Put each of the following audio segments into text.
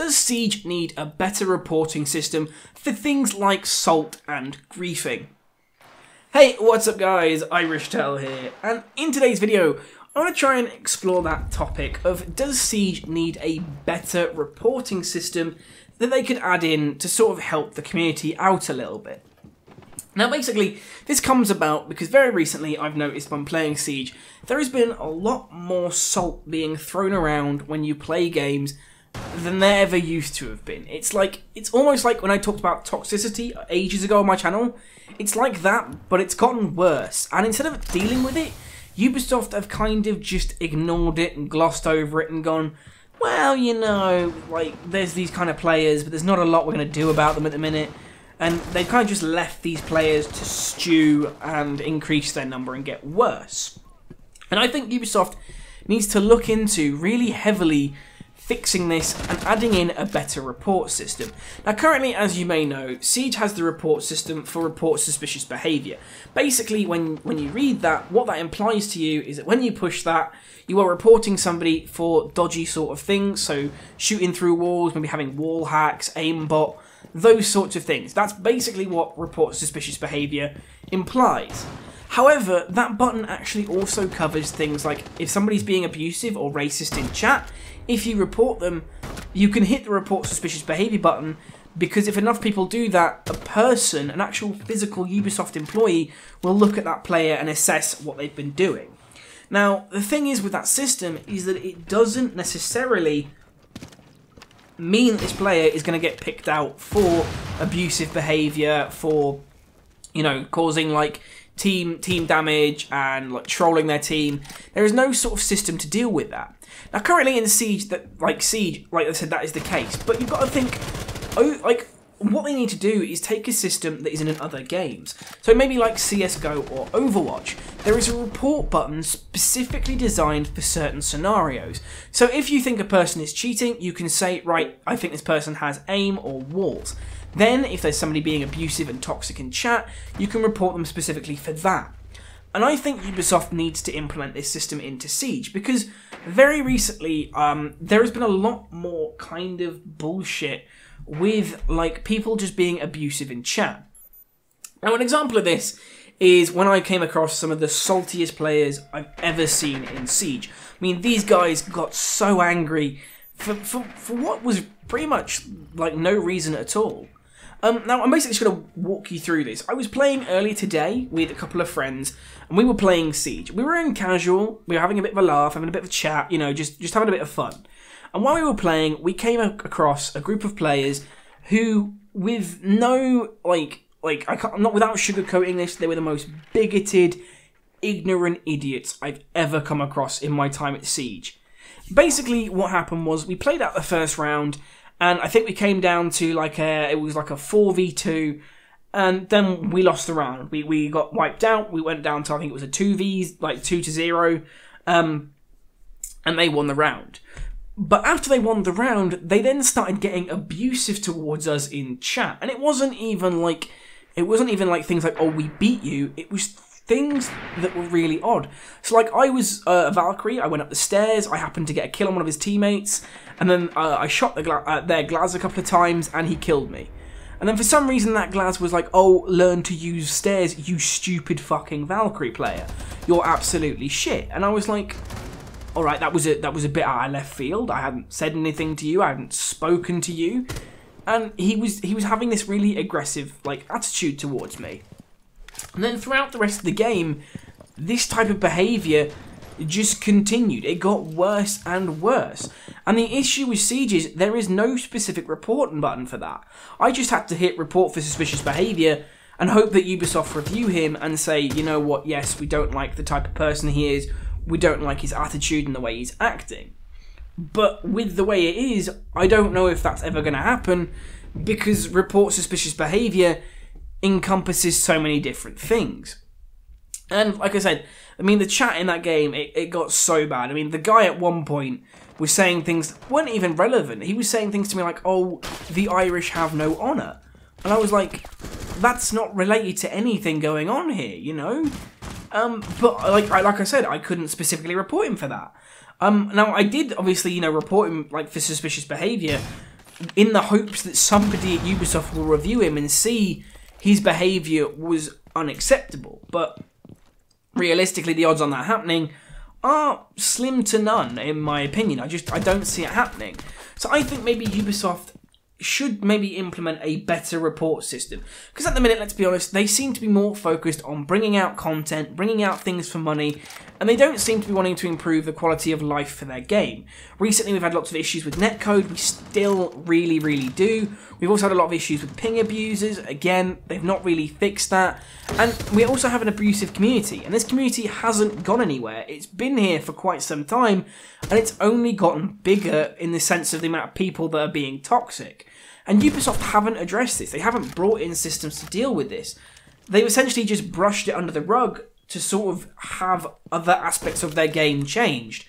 does Siege need a better reporting system for things like salt and griefing? Hey, what's up guys, Irish Turtle here, and in today's video, I want to try and explore that topic of does Siege need a better reporting system that they could add in to sort of help the community out a little bit. Now basically, this comes about because very recently I've noticed when playing Siege, there has been a lot more salt being thrown around when you play games than there ever used to have been. It's like it's almost like when I talked about toxicity ages ago on my channel. It's like that, but it's gotten worse. And instead of dealing with it, Ubisoft have kind of just ignored it and glossed over it and gone, well, you know, like there's these kind of players, but there's not a lot we're going to do about them at the minute. And they've kind of just left these players to stew and increase their number and get worse. And I think Ubisoft needs to look into really heavily fixing this and adding in a better report system. Now currently, as you may know, Siege has the report system for report suspicious behaviour. Basically, when, when you read that, what that implies to you is that when you push that, you are reporting somebody for dodgy sort of things, so shooting through walls, maybe having wall hacks, aimbot, those sorts of things. That's basically what report suspicious behaviour implies. However, that button actually also covers things like if somebody's being abusive or racist in chat, if you report them, you can hit the report suspicious behaviour button because if enough people do that, a person, an actual physical Ubisoft employee, will look at that player and assess what they've been doing. Now, the thing is with that system is that it doesn't necessarily mean that this player is going to get picked out for abusive behaviour, for, you know, causing like team team damage and like trolling their team. There is no sort of system to deal with that. Now, currently in Siege, that like Siege, like I said, that is the case. But you've got to think, oh, like what they need to do is take a system that is in other games. So maybe like CSGO or Overwatch, there is a report button specifically designed for certain scenarios. So if you think a person is cheating, you can say, right, I think this person has aim or walls. Then, if there's somebody being abusive and toxic in chat, you can report them specifically for that. And I think Ubisoft needs to implement this system into Siege because very recently um, there has been a lot more kind of bullshit with like people just being abusive in chat. Now, an example of this is when I came across some of the saltiest players I've ever seen in Siege. I mean, these guys got so angry for, for, for what was pretty much like no reason at all. Um, now, I'm basically just going to walk you through this. I was playing earlier today with a couple of friends, and we were playing Siege. We were in casual, we were having a bit of a laugh, having a bit of a chat, you know, just, just having a bit of fun. And while we were playing, we came across a group of players who, with no, like, like I can't, not without sugarcoating this, they were the most bigoted, ignorant idiots I've ever come across in my time at Siege. Basically, what happened was we played out the first round, and I think we came down to like a it was like a four v two, and then we lost the round. We we got wiped out. We went down to I think it was a two v like two to zero, um, and they won the round. But after they won the round, they then started getting abusive towards us in chat, and it wasn't even like it wasn't even like things like oh we beat you. It was things that were really odd. So, like, I was uh, a Valkyrie. I went up the stairs. I happened to get a kill on one of his teammates, and then uh, I shot the gla- uh, their Glaz a couple of times, and he killed me. And then for some reason, that Glaz was like, "Oh, learn to use stairs, you stupid fucking Valkyrie player. You're absolutely shit." And I was like, "All right, that was a that was a bit out of left field. I hadn't said anything to you. I hadn't spoken to you." And he was he was having this really aggressive like attitude towards me. And then throughout the rest of the game, this type of behaviour just continued. It got worse and worse. And the issue with Siege is there is no specific reporting button for that. I just had to hit report for suspicious behaviour and hope that Ubisoft review him and say, you know what, yes, we don't like the type of person he is, we don't like his attitude and the way he's acting. But with the way it is, I don't know if that's ever going to happen because report suspicious behaviour encompasses so many different things. And like I said, I mean, the chat in that game, it, it got so bad. I mean, the guy at one point was saying things that weren't even relevant. He was saying things to me like, oh, the Irish have no honour. And I was like, that's not related to anything going on here, you know? Um, but like, I, like I said, I couldn't specifically report him for that. Um, now I did obviously, you know, report him like for suspicious behaviour, in the hopes that somebody at Ubisoft will review him and see his behaviour was unacceptable. But realistically, the odds on that happening are slim to none, in my opinion. I just I don't see it happening. So I think maybe Ubisoft should maybe implement a better report system. Because at the minute, let's be honest, they seem to be more focused on bringing out content, bringing out things for money, and they don't seem to be wanting to improve the quality of life for their game. Recently, we've had lots of issues with netcode, we still really, really do. We've also had a lot of issues with ping abusers, again, they've not really fixed that. And we also have an abusive community, and this community hasn't gone anywhere. It's been here for quite some time, and it's only gotten bigger in the sense of the amount of people that are being toxic. And Ubisoft haven't addressed this. They haven't brought in systems to deal with this. They've essentially just brushed it under the rug to sort of have other aspects of their game changed.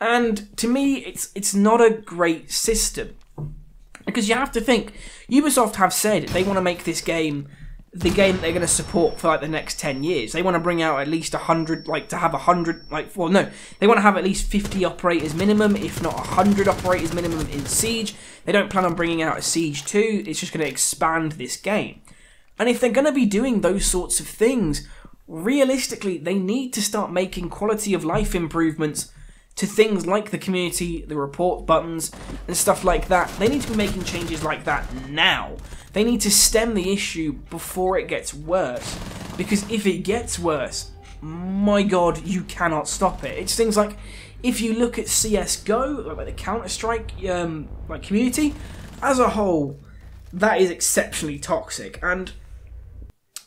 And to me, it's it's not a great system. Because you have to think, Ubisoft have said they want to make this game the game they're going to support for like the next 10 years. They want to bring out at least 100, like to have 100, like, well, no, they want to have at least 50 operators minimum, if not 100 operators minimum in Siege. They don't plan on bringing out a Siege 2, it's just going to expand this game. And if they're going to be doing those sorts of things, realistically, they need to start making quality of life improvements to things like the community, the report buttons, and stuff like that. They need to be making changes like that now. They need to stem the issue before it gets worse. Because if it gets worse, my god, you cannot stop it. It's things like, if you look at CSGO, like the Counter-Strike um, like community, as a whole, that is exceptionally toxic. And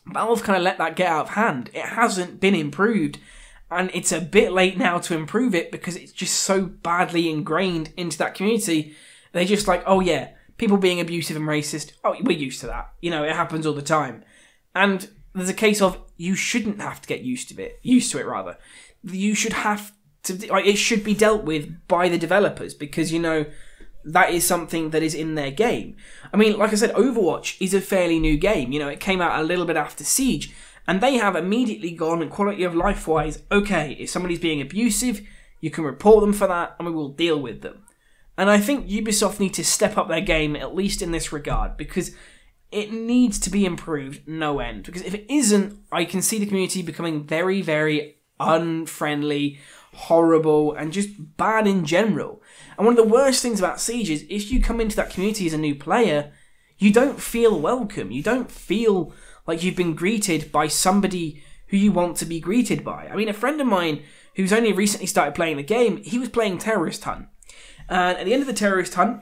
Valve kind of let that get out of hand. It hasn't been improved and it's a bit late now to improve it because it's just so badly ingrained into that community. They're just like, oh yeah, people being abusive and racist. Oh, we're used to that. You know, it happens all the time. And there's a case of you shouldn't have to get used to it, used to it rather. You should have to. Like, it should be dealt with by the developers because you know that is something that is in their game. I mean, like I said, Overwatch is a fairly new game. You know, it came out a little bit after Siege, and they have immediately gone and quality of life wise. Okay, if somebody's being abusive, you can report them for that, and we will deal with them. And I think Ubisoft need to step up their game, at least in this regard, because it needs to be improved no end. Because if it isn't, I can see the community becoming very, very unfriendly, horrible, and just bad in general. And one of the worst things about Siege is if you come into that community as a new player, you don't feel welcome. You don't feel like you've been greeted by somebody who you want to be greeted by. I mean, a friend of mine who's only recently started playing the game, he was playing Terrorist Hunt. And at the end of the terrorist hunt,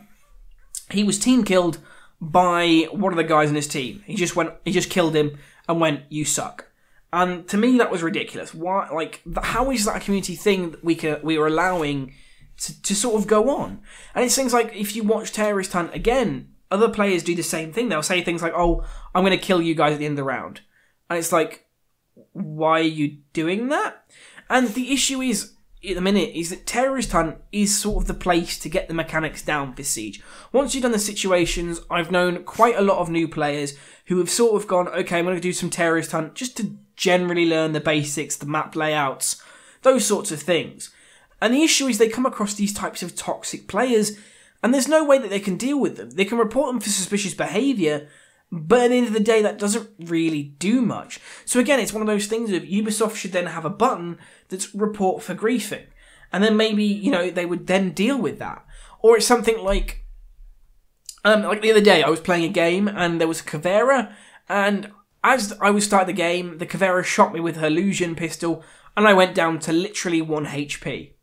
he was team killed by one of the guys in his team. He just went, he just killed him and went, "You suck." And to me, that was ridiculous. Why? Like, how is that a community thing that we can we are allowing to, to sort of go on? And it's things like if you watch Terrorist Hunt again, other players do the same thing. They'll say things like, "Oh, I'm going to kill you guys at the end of the round," and it's like, why are you doing that? And the issue is at the minute is that Terrorist Hunt is sort of the place to get the mechanics down for Siege. Once you've done the situations, I've known quite a lot of new players who have sort of gone, okay, I'm going to do some Terrorist Hunt just to generally learn the basics, the map layouts, those sorts of things. And the issue is they come across these types of toxic players, and there's no way that they can deal with them. They can report them for suspicious behaviour, but at the end of the day, that doesn't really do much. So again, it's one of those things of Ubisoft should then have a button that's report for griefing. And then maybe, you know, they would then deal with that. Or it's something like um, like the other day, I was playing a game and there was a Caveira, and as I was starting the game, the Caveira shot me with her Luison pistol, and I went down to literally 1 HP.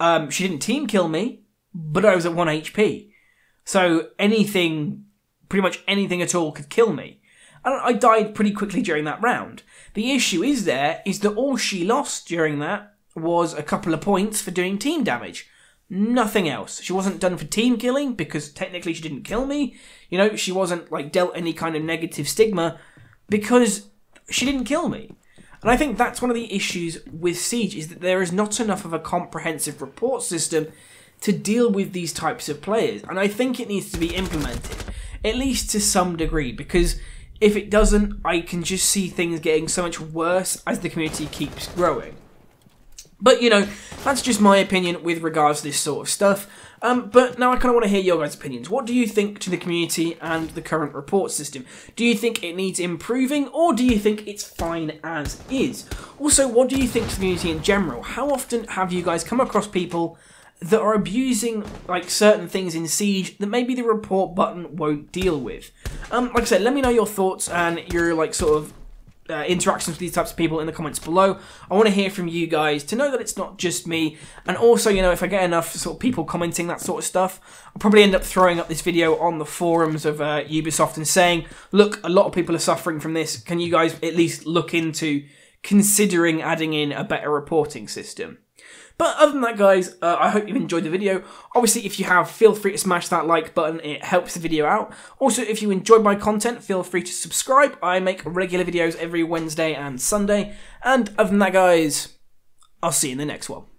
Um, she didn't team kill me, but I was at 1 HP. So anything pretty much anything at all could kill me. And I died pretty quickly during that round. The issue is there is that all she lost during that was a couple of points for doing team damage. Nothing else. She wasn't done for team killing because technically she didn't kill me. You know, she wasn't like dealt any kind of negative stigma because she didn't kill me. And I think that's one of the issues with Siege is that there is not enough of a comprehensive report system to deal with these types of players. And I think it needs to be implemented at least to some degree, because if it doesn't, I can just see things getting so much worse as the community keeps growing. But you know, that's just my opinion with regards to this sort of stuff. Um, but now I kind of want to hear your guys' opinions. What do you think to the community and the current report system? Do you think it needs improving, or do you think it's fine as is? Also, what do you think to the community in general? How often have you guys come across people that are abusing like certain things in Siege that maybe the report button won't deal with. Um, like I said, let me know your thoughts and your like sort of uh, interactions with these types of people in the comments below. I want to hear from you guys to know that it's not just me. And also, you know, if I get enough sort of people commenting that sort of stuff, I'll probably end up throwing up this video on the forums of uh, Ubisoft and saying, look, a lot of people are suffering from this. Can you guys at least look into considering adding in a better reporting system? But other than that, guys, uh, I hope you enjoyed the video. Obviously, if you have, feel free to smash that like button. It helps the video out. Also, if you enjoyed my content, feel free to subscribe. I make regular videos every Wednesday and Sunday. And other than that, guys, I'll see you in the next one.